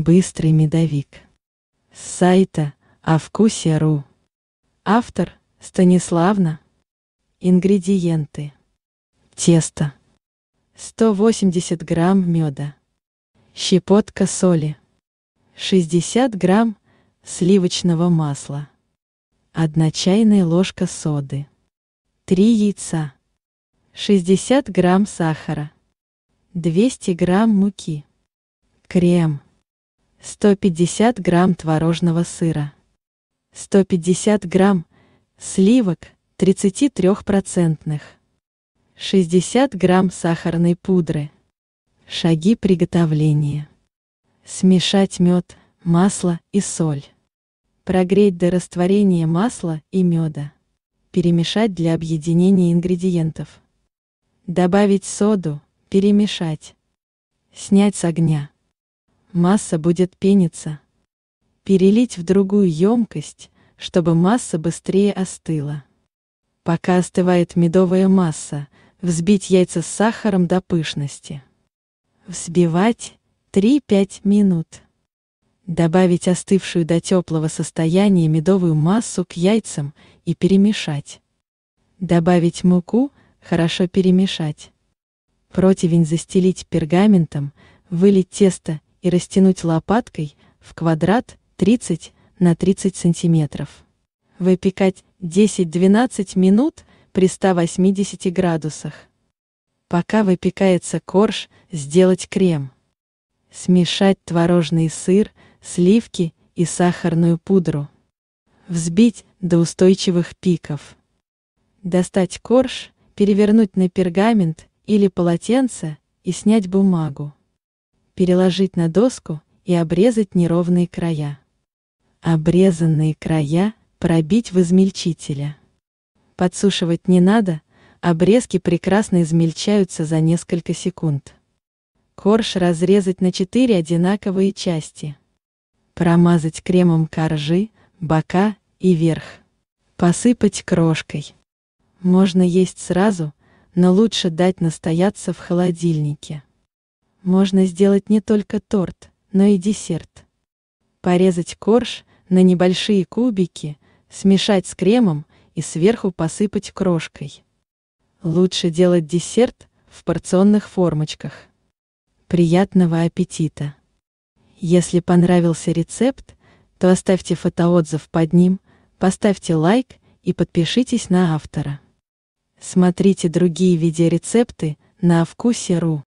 Быстрый медовик. С сайта о вкусе.ру. Автор Станиславна. Ингредиенты. Тесто. 180 грамм меда. Щепотка соли. 60 грамм сливочного масла. 1 чайная ложка соды. 3 яйца. 60 грамм сахара. 200 грамм муки. Крем. 150 грамм творожного сыра. 150 грамм сливок 33%. 60 грамм сахарной пудры. Шаги приготовления. Смешать мед, масло и соль. Прогреть до растворения масла и меда. Перемешать для объединения ингредиентов. Добавить соду, перемешать. Снять с огня. Масса будет пениться. Перелить в другую емкость, чтобы масса быстрее остыла. Пока остывает медовая масса, взбить яйца с сахаром до пышности. Взбивать 3-5 минут. Добавить остывшую до теплого состояния медовую массу к яйцам и перемешать. Добавить муку, хорошо перемешать. Противень застелить пергаментом, вылить тесто и растянуть лопаткой в квадрат 30 на 30 сантиметров. Выпекать 10-12 минут при 180 градусах. Пока выпекается корж, сделать крем. Смешать творожный сыр, сливки и сахарную пудру. Взбить до устойчивых пиков. Достать корж, перевернуть на пергамент или полотенце и снять бумагу переложить на доску и обрезать неровные края. Обрезанные края пробить в измельчителе. Подсушивать не надо, обрезки прекрасно измельчаются за несколько секунд. Корж разрезать на четыре одинаковые части. Промазать кремом коржи, бока и верх. Посыпать крошкой. Можно есть сразу, но лучше дать настояться в холодильнике. Можно сделать не только торт, но и десерт. Порезать корж на небольшие кубики, смешать с кремом и сверху посыпать крошкой. Лучше делать десерт в порционных формочках. Приятного аппетита! Если понравился рецепт, то оставьте фотоотзыв под ним, поставьте лайк и подпишитесь на автора. Смотрите другие видеорецепты на вкусе.ру.